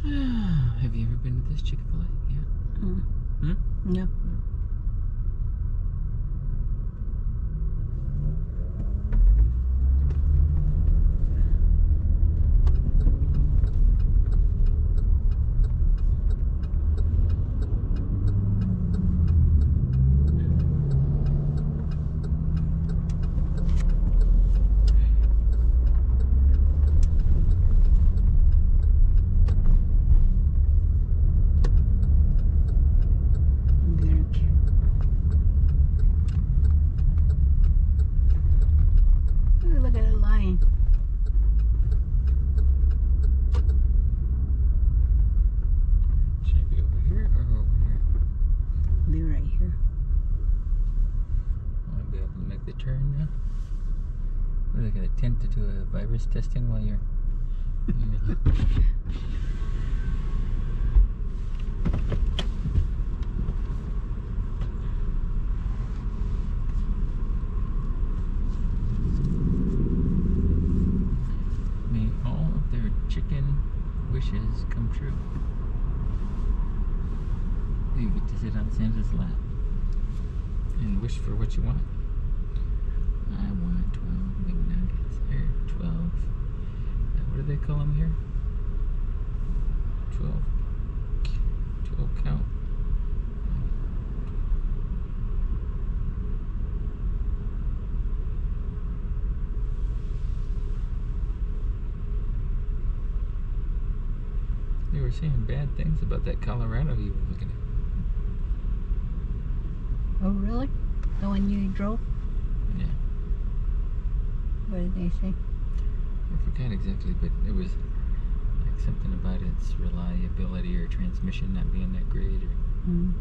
Have you ever been to this Chick fil A? Yeah. Mm. Hmm? No. Better ke- Ooh, look at the lion. Should I be over here or over here? Be right here. I want to be able to make the turn now. Are to do a virus testing while you're. you're May all of their chicken wishes come true. You get to sit on Santa's lap and wish for what you want. I want 12 McNuggets. Or 12. uh, What do they call them here? 12. 12 count. They were saying bad things about that Colorado you were looking at. Oh, really? The one you drove? Did they say? I forgot exactly, but it was like something about its reliability or transmission not being that great. Or Mm.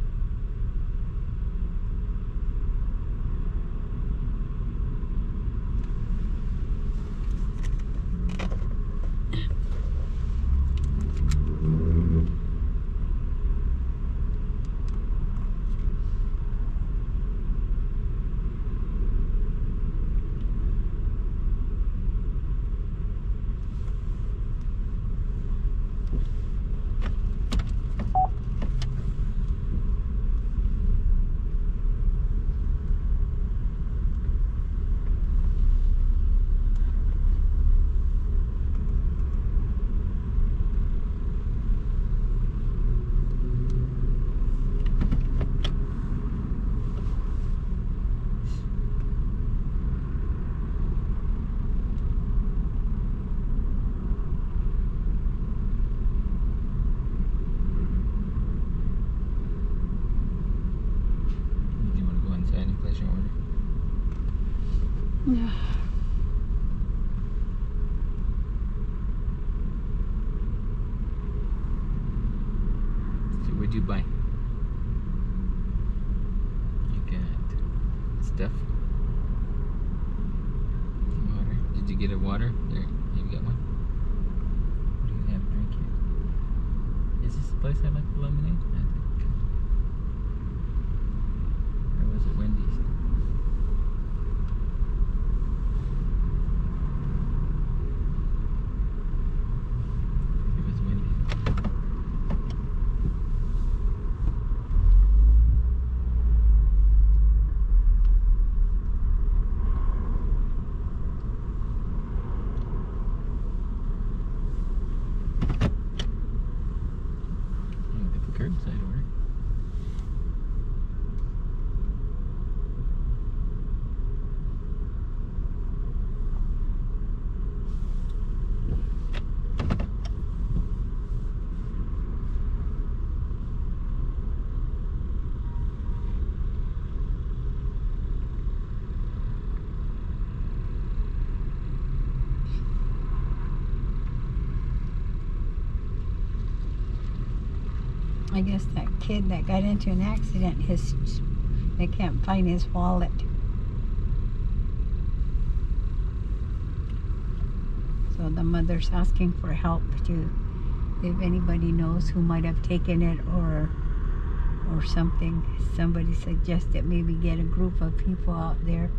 did you want to go inside and place your order? Yeah. So what'd you buy? You got stuff. Water. Did you get a water? There, you got one. What do you have to drink here? Is this the place I like the lemonade? I think. Or was it Wendy's? It was Wendy's. You have a curbside order. I guess that kid that got into an accident, his they can't find his wallet. So the mother's asking for help to, if anybody knows who might have taken it or or something. Somebody suggested maybe get a group of people out there,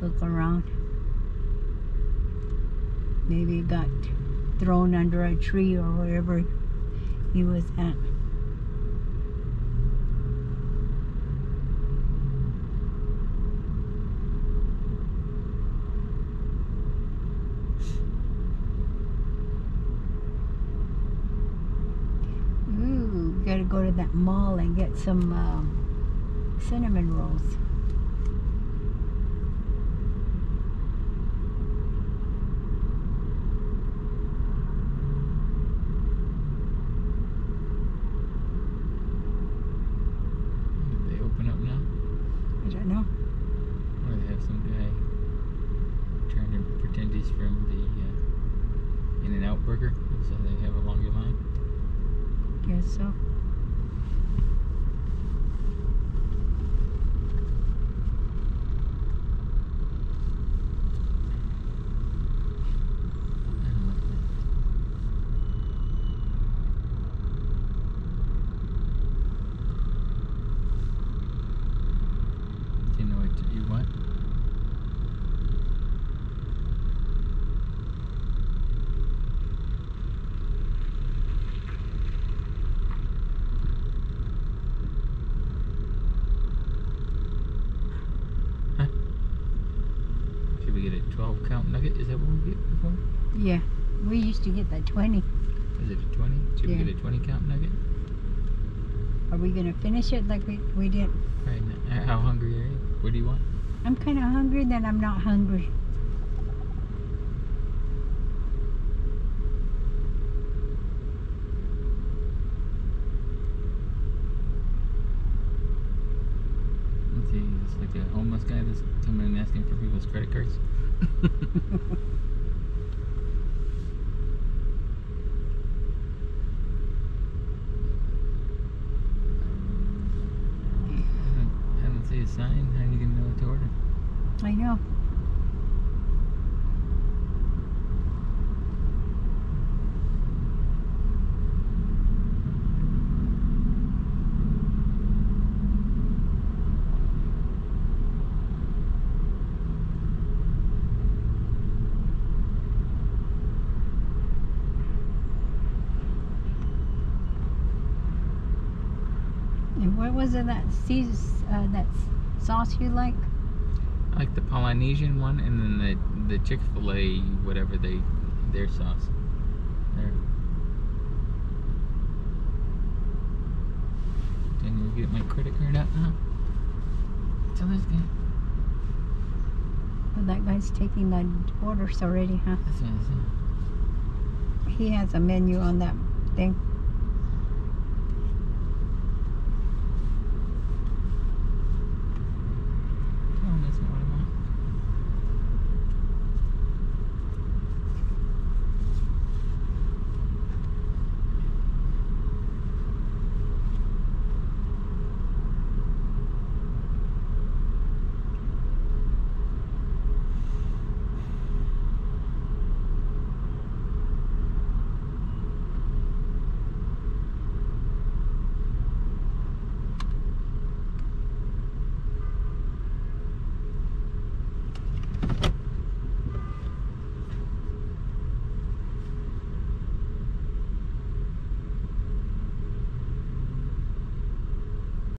look around. Maybe got thrown under a tree or wherever he was at. Gotta go to that mall and get some um, cinnamon rolls. They open up now? I don't know. Have some guy trying to pretend he's from the uh, In and Out Burger, so they have a longer line. Guess so. I don't like that. Do you know what you want? Huh? Should we get a 12 count nugget? Is that what we get before? Yeah, we used to get that 20. Is it a 20? Should we get a 20 count nugget? Are we gonna finish it like we, we did? Right now. How hungry are you? What do you want? I'm kind of hungry, then I'm not hungry. Let's see, it's like a homeless guy that's coming and asking for people's credit cards. I don't, I don't see a sign. How are you gonna know what to order? I know. And what was it that seas, uh, that sauce you like? I like the Polynesian one, and then the the Chick Fil A whatever they their sauce. There. Can you get my credit card out now? Tell this guy. Oh, that guy's taking the orders already, huh? That's what I said. He has a menu on that thing.